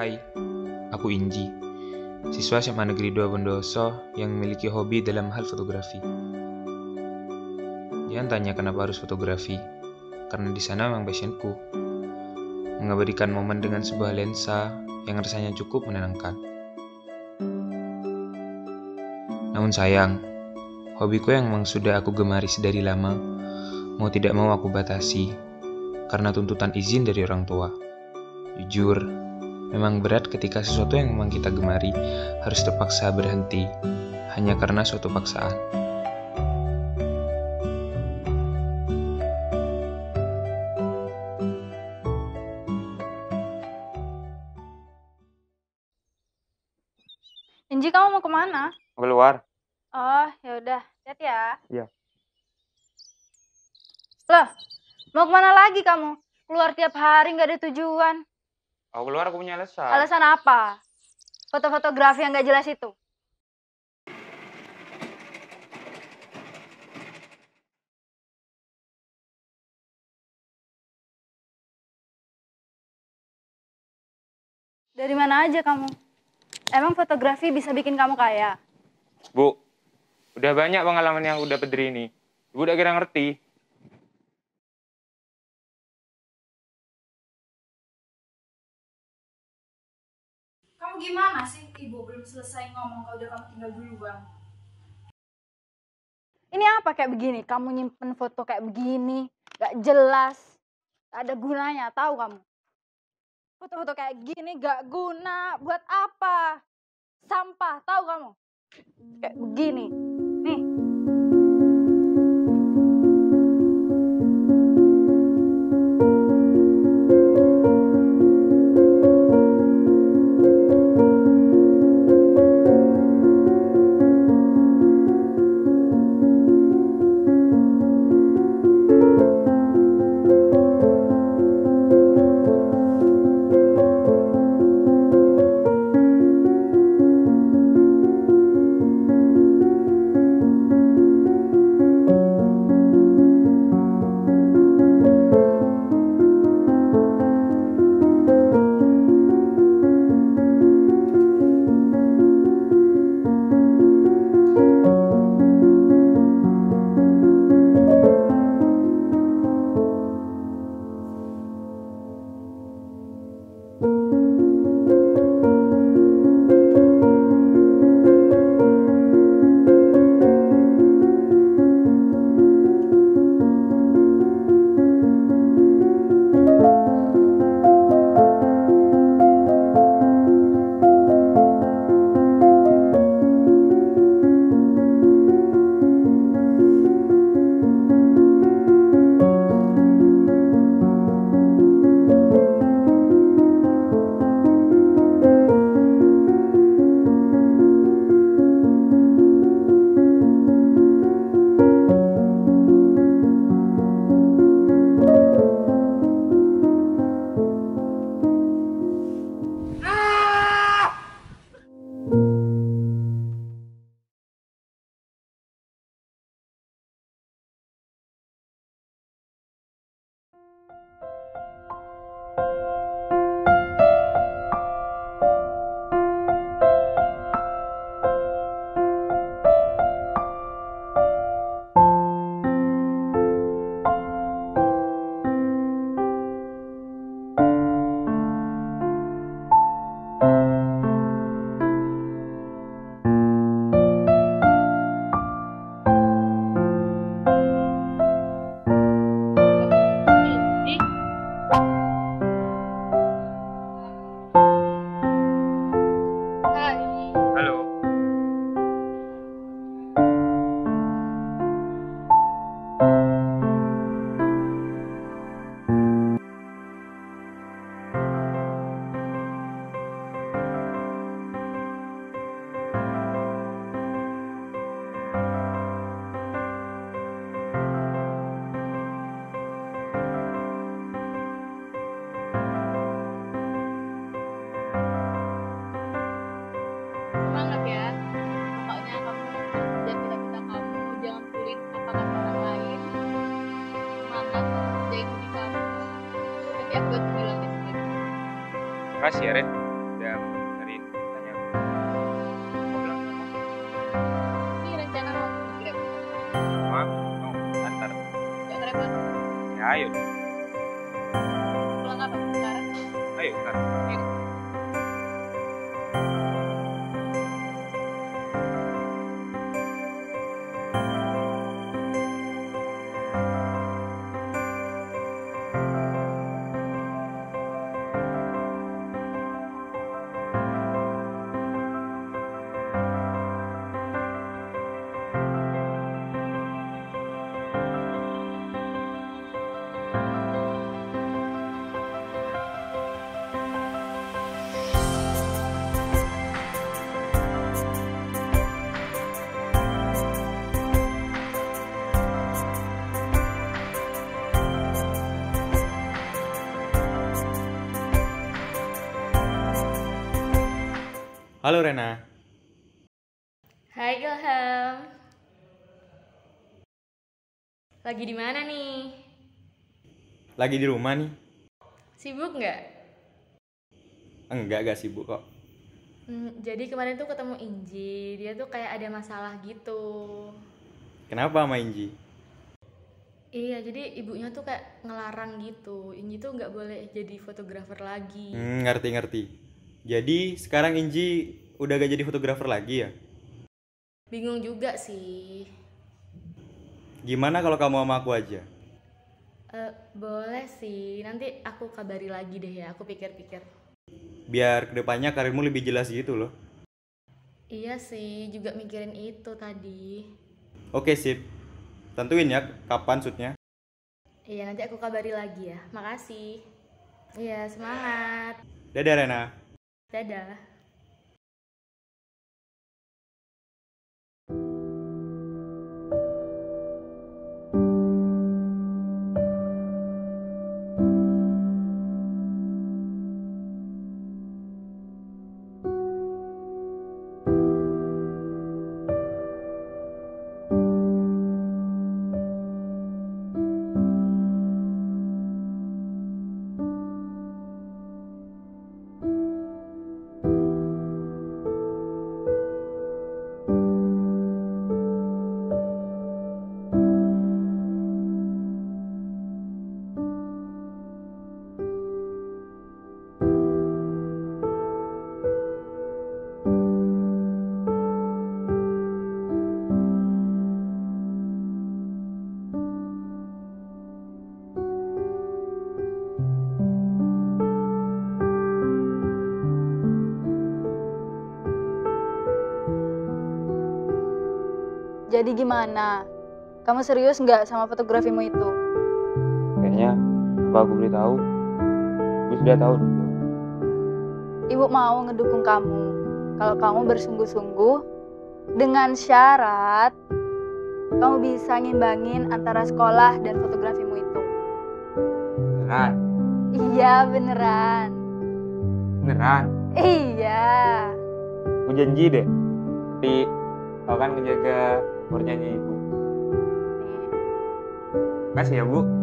Hai, aku Inji, siswa SMA Negeri 2 Bondoso yang memiliki hobi dalam hal fotografi. Jangan tanya kenapa harus fotografi, karena di sana memang passionku. Mengabadikan momen dengan sebuah lensa yang rasanya cukup menenangkan. Namun sayang, hobiku yang memang sudah aku gemari sedari lama, mau tidak mau aku batasi, karena tuntutan izin dari orang tua. Jujur, memang berat ketika sesuatu yang memang kita gemari harus terpaksa berhenti hanya karena suatu paksaan. Inji kamu mau ke mana? Keluar. Oh ya udah, lihat ya. Iya. Loh, mau ke mana lagi kamu? Keluar tiap hari nggak ada tujuan. Aku keluar aku punya alasan. Alasan apa? Foto-fotografi yang nggak jelas itu. Dari mana aja kamu? Emang fotografi bisa bikin kamu kaya? Bu, udah banyak pengalaman yang udah pedri ini. Ibu udah kira ngerti. Gimana sih? Ibu belum selesai ngomong kalau udah kamu tinggal duluan. Ini apa kayak begini? Kamu nyimpen foto kayak begini, gak jelas, gak ada gunanya, tahu kamu? Foto-foto kayak gini gak guna, buat apa? Sampah, tahu kamu? Kayak begini. Terima kasih ya Ren. Udah dari tanya mau bilang ini rencana mau grab. Maaf mau oh, antar. Jangan repot ya ayo. Pulang apa? Sekarang? Ayo sekarang. Halo Rena. Hai Ilham. Lagi di mana nih? Lagi di rumah nih? Sibuk nggak? Enggak, gak sibuk kok. Hmm, jadi kemarin tuh ketemu Inji, dia tuh kayak ada masalah gitu. Kenapa sama Inji? Iya, jadi ibunya tuh kayak ngelarang gitu. Inji tuh nggak boleh jadi fotografer lagi. Hmm, ngerti-ngerti. Jadi sekarang Inji udah gak jadi fotografer lagi ya? Bingung juga sih. Gimana kalau kamu sama aku aja? Eh, boleh sih, nanti aku kabari lagi deh ya, aku pikir-pikir. Biar ke depannya karirmu lebih jelas gitu loh. Iya sih, juga mikirin itu tadi. Oke sip. Tentuin ya kapan shootnya. Iya, nanti aku kabari lagi ya. Makasih. Iya, semangat. Dadah Rena. Dadah. Jadi gimana? Kamu serius nggak sama fotografimu itu? Kayaknya apa aku beritahu? Gue sudah tahu. Ibu mau ngedukung kamu. Kalau kamu bersungguh-sungguh dengan syarat kamu bisa ngimbangin antara sekolah dan fotografimu itu. Beneran, Iya beneran. beneran. Iya. Gue janji deh. Nanti kau kan ngejaga umurnya ibu. Nih, Makasih ya bu.